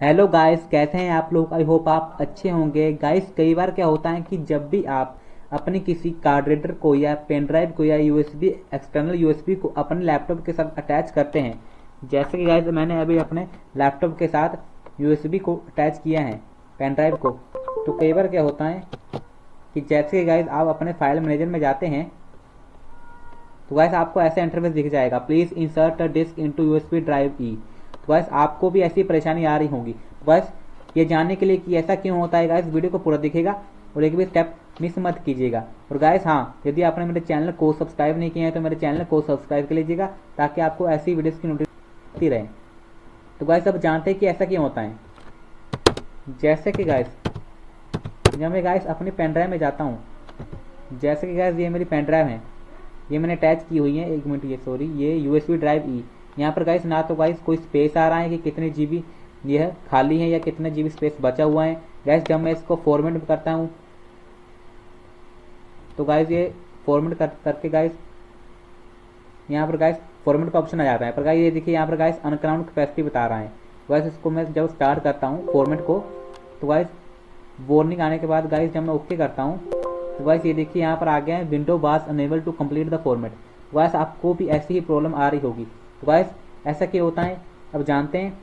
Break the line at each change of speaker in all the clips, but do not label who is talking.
Hello guys कैसे हैं आप लोग? आई होप आप अच्छे होंगे। गाइस कई बार क्या होता है कि जब भी आप अपने किसी कार्ड रीडर को या पेन ड्राइव को या यूएसबी एक्सटर्नल यूएसबी को अपने लैपटॉप के साथ अटैच करते हैं, जैसे कि गाइस मैंने अभी अपने लैपटॉप के साथ यूएसबी को अटैच किया है पेन ड्राइव को। तो कई बार क्या होता है कि जैसे कि गाइस आप अपने फ़ाइल मैनेजर में जाते हैं तो गाइस आपको ऐसा इंटरफेस दिख जाएगा। Please insert a disk into USB drive E guys आपको भी ऐसी परेशानी आ रही होगी। बस ये जानने के लिए कि ऐसा क्यों होता है गाइस वीडियो को पूरा दिखेगा और एक भी स्टेप मिस मत कीजिएगा। और गाइस हाँ यदि आपने मेरे चैनल को सब्सक्राइब नहीं किया है तो मेरे चैनल को सब्सक्राइब कर लीजिएगा ताकि आपको ऐसी वीडियोस की नोटिफिकेशन रहे। तो गाइस अब जानते हैं कि ऐसा क्यों होता है। जैसे कि गाइस जब मैं गाइस अपनी पेन ड्राइव में जाता हूँ, जैसे कि गाइस ये मेरी पेन ड्राइव है। ये मैंने अटैच की हुई है, एक मिनट, ये सॉरी ये यूएसबी ड्राइव ई यहाँ पर गाइस ना तो गाइस कोई स्पेस आ रहा है कि कितने जीबी यह खाली है या कितने जीबी स्पेस बचा हुआ है। गाइस जब मैं इसको फॉर्मेट करता हूँ तो गाइस ये फॉर्मेट कर, करके गाइस यहाँ पर गाइस फॉर्मेट का ऑप्शन आ जाता है। पर गाइस ये देखिए यहाँ पर गाइस अनक्राउंड कैपेसिटी बता रहा है। गाइस इसको मैं जब स्टार्ट करता हूँ फॉर्मेट को तो गाइस वार्निंग आने के बाद गाइस जब मैं ओके करता हूँ तो गाइस ये देखिए यहाँ पर आ गया है window was unable to complete the format guys आपको भी ऐसी ही प्रॉब्लम आ रही होगी। तो गाइस ऐसा क्या होता है? अब जानते हैं।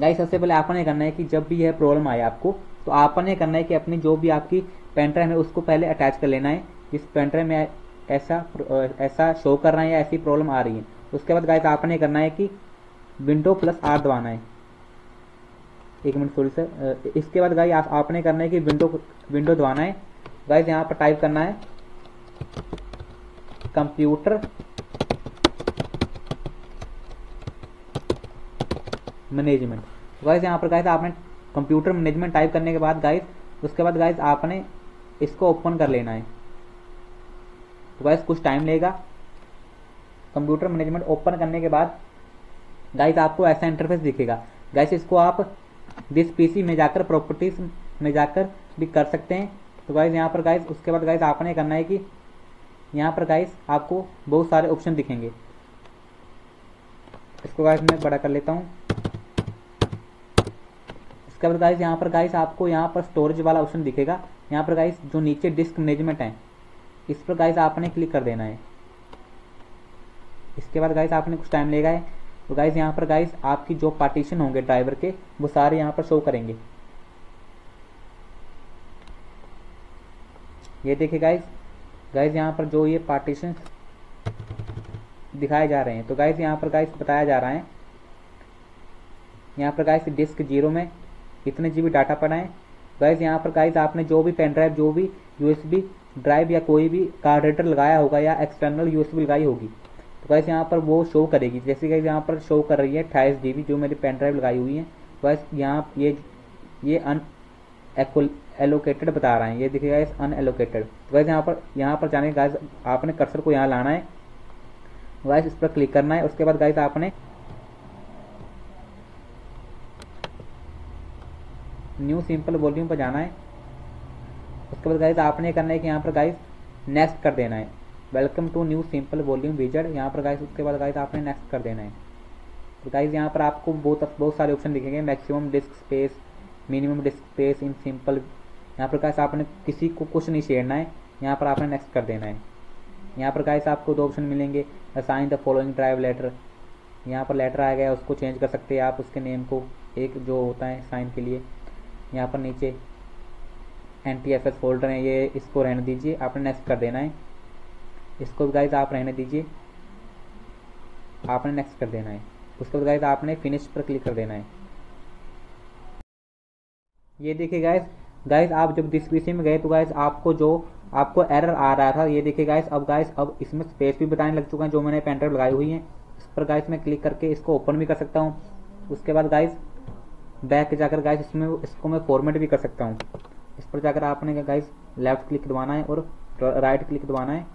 गाइस सबसे पहले आपने करना है कि जब भी यह प्रॉब्लम आए आपको तो आपने करना है कि अपनी जो भी आपकी पेन ड्राइव है उसको पहले अटैच कर लेना है। जिस पेन ड्राइव में ऐसा ऐसा शो कर रहा है या ऐसी प्रॉब्लम आ रही है। उसके बाद गाइस आपने करना है कि विंडो प्लस आर दबाना है। एक मिनट सॉरी सर इसके बाद गाइस आप, आपने करना है कि विंडो विंडो दबाना है। गाइस यहाँ पर टाइप करना है। कंप्यूटर मैनेजमेंट तो गाइस यहाँ पर गाइस आपने कंप्यूटर मैनेजमेंट टाइप करने के बाद गाइस उसके बाद गाइस आपने इसको ओपन कर लेना है। तो गाइस कुछ टाइम लेगा। कंप्यूटर मैनेजमेंट ओपन करने के बाद गाइस आपको ऐसा इंटरफेस दिखेगा। गाइस इसको आप दिस पीसी में जाकर प्रॉपर्टीज़ में जाकर भी कर सकते हैं। तो गाइस यहाँ पर गाइस उसके बाद गाइस आपने करना है कि यहाँ पर गाइस आपको बहुत सारे ऑप्शन दिखेंगे। इसको गाइस मैं बड़ा कर लेता हूँ। इसके बाद गाइस यहाँ पर गाइस आपको यहाँ पर स्टोरेज वाला ऑप्शन दिखेगा। यहाँ पर गाइस जो नीचे डिस्क मैनेजमेंट है, इस पर गाइस आपने क्लिक कर देना है। इसके बाद गाइस आपने कुछ टाइम लेगा है। तो गाइस यहाँ पर गाइस आपकी जो पार्टीशन होंगे ड्राइवर के, वो सारे यहाँ पर शो करेंगे। ये देखिए गाइस गाइस यहाँ पर जो ये पार्टीशन दिखाए जा रहे हैं तो गाइस यहाँ पर गाइस बताया जा रहा है। यहाँ पर गाइस डिस्क ज़ीरो में कितने जीबी डाटा पड़ा है गाइस यहाँ पर गाइस आपने जो भी पेन ड्राइव जो भी यूएसबी ड्राइव या कोई भी कार्ड रीडर लगाया होगा या एक्सटर्नल यूएसबी लगाई होगी तो गाइस यहाँ पर वो शो करेगी। जैसे गाइस यहाँ पर शो कर रही है अट्ठाईस जीबी जो मेरी पेन ड्राइव लगाई हुई है। गाइस यहाँ ये ये अन एलोकेटेड बता रहा है। ये देखिएगा इस अनएलोकेटेड तो गाइस यहाँ पर यहाँ पर जाने गाइस आपने कर्सर को यहाँ लाना है। गाइस इस पर क्लिक करना है। उसके बाद गाइस आपने न्यू सिंपल वॉल्यूम पर जाना है। उसके बाद गाइस आपने करना है कि यहाँ पर गाइस नेक्स्ट कर देना है। Welcome to new simple volume wizard यहाँ पर गाइस उसके बाद गाइस आपने नेक्स्ट कर देना है। तो गाइस यहाँ पर आपको बहुत बहुत सारे ऑप्शन दिखेंगे। Maximum disk space minimum disk space in simple यहाँ पर गाइस आपने किसी को कुछ नहीं छेड़ना है। यहाँ पर आपने नेक्स्ट कर देना है। यहाँ पर गाइस आपको दो ऑप्शन मिलेंगे। Assign the following drive letter यहाँ पर लेटर आ गया, उसको चेंज कर सकते हैं आप, उसके नेम को। एक जो होता है साइन के लिए। यहाँ पर नीचे N T F S folder है, ये इसको रहने दीजिए, आपने नेक्स्ट कर देना है। इसको गाइज़ आप रहने दीजिए, आपने नेक्स्ट कर देना है। उसके बाद गाइज़ आपने फिनिश पर क्लिक कर देना है। ये देखिए गाइज़ गाइज़ आप जब दिस पीसी में गए तो गाइज़ आपको जो, आपको एरर आ रहा था, ये देखिए गाइज़ अब गाइज़ अब इसमें स्पेस भी बताने लग चुका है, जो मैंने पेन ड्राइव लगाई हुई है। इस पर गाइज़ मैं क्लिक करके इसको ओपन भी कर सकता हूँ। उसके बाद गाइज़ बैक जाकर गाइस इसमें इसको मैं फॉर्मेट भी कर सकता हूँ। इस पर जाकर आपने गाइस लेफ़्ट क्लिक दबाना है और राइट क्लिक दबाना है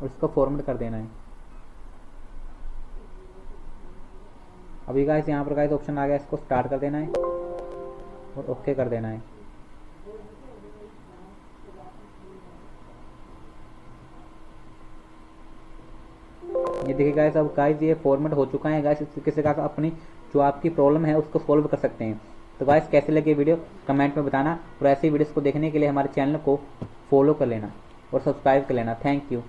और इसको फॉर्मेट कर देना है। अभी गाइस यहाँ पर गाइस ऑप्शन आ गया, इसको स्टार्ट कर देना है और ओके कर देना है। ये देखिए गाइस अब गाइस ये फॉर्मेट हो चुका है। गाइस इस तरीके से अपनी जो आपकी प्रॉब्लम है, उसको सॉल्व कर सकते हैं। तो गाइस कैसे लगे वीडियो कमेंट में बताना और ऐसी वीडियोस को देखने के लिए हमारे चैनल को फॉलो कर लेना और सब्सक्राइब कर लेना। Thank you